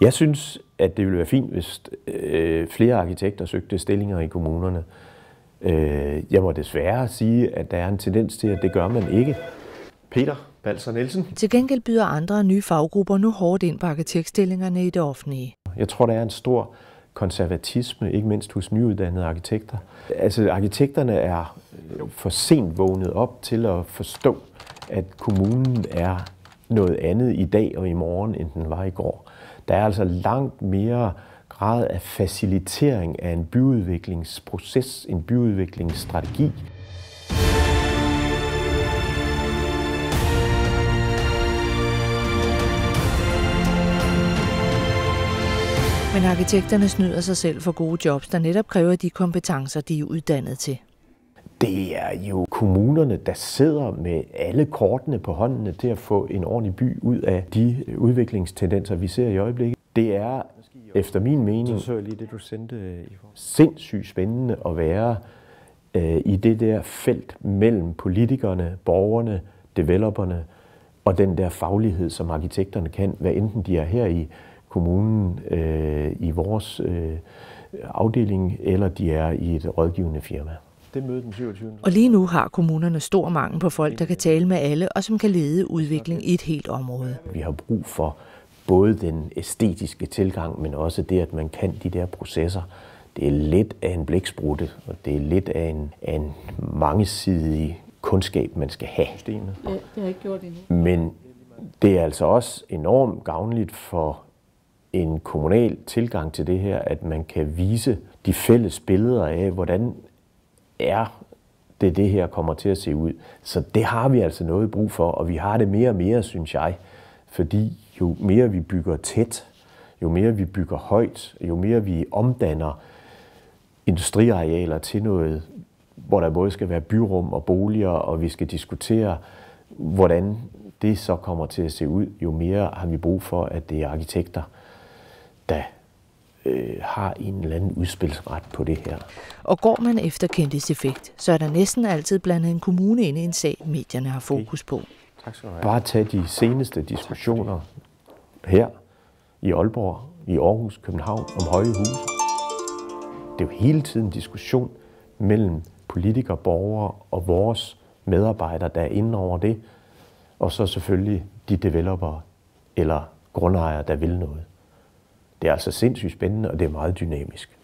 Jeg synes, at det ville være fint, hvis øh, flere arkitekter søgte stillinger i kommunerne. Øh, jeg må desværre sige, at der er en tendens til, at det gør man ikke. Peter Balser Nielsen. Til gengæld byder andre nye faggrupper nu hårdt ind på arkitektstillingerne i det offentlige. Jeg tror, der er en stor konservatisme, ikke mindst hos nyuddannede arkitekter. Altså, arkitekterne er for sent vågnet op til at forstå, at kommunen er noget andet i dag og i morgen, end den var i går. Der er altså langt mere grad af facilitering af en byudviklingsproces, en byudviklingsstrategi. Men arkitekterne snyder sig selv for gode jobs, der netop kræver de kompetencer, de er uddannet til. Det er jo kommunerne, der sidder med alle kortene på håndene til at få en ordentlig by ud af de udviklingstendenser, vi ser i øjeblikket. Det er efter min mening så lige det, du sendte sindssygt spændende at være øh, i det der felt mellem politikerne, borgerne, developerne og den der faglighed, som arkitekterne kan, hvad enten de er her i kommunen, øh, i vores øh, afdeling, eller de er i et rådgivende firma. Det møde den 27. Og lige nu har kommunerne stor mangel på folk, der kan tale med alle, og som kan lede udvikling i et helt område. Vi har brug for både den æstetiske tilgang, men også det, at man kan de der processer. Det er lidt af en blæksprutte, og det er lidt af en, af en mangesidig kundskab, man skal have. Ja, det har jeg ikke gjort endnu. Men det er altså også enormt gavnligt for en kommunal tilgang til det her, at man kan vise de fælles billeder af, hvordan er det, det her kommer til at se ud. Så det har vi altså noget brug for, og vi har det mere og mere, synes jeg. Fordi jo mere vi bygger tæt, jo mere vi bygger højt, jo mere vi omdanner industriarealer til noget, hvor der både skal være byrum og boliger, og vi skal diskutere, hvordan det så kommer til at se ud, jo mere har vi brug for, at det er arkitekter, der øh, har en eller anden udspilsret på det her. Og går man efter kendtis effekt, så er der næsten altid blandet en kommune ind i en sag, medierne har fokus på. Tak skal du have. Bare tag de seneste diskussioner her i Aalborg, i Aarhus, København om høje huse. Det er jo hele tiden en diskussion mellem politikere, borgere og vores medarbejdere, der er inde over det, og så selvfølgelig de developere eller grundejere, der vil noget. Det er altså sindssygt spændende, og det er meget dynamisk.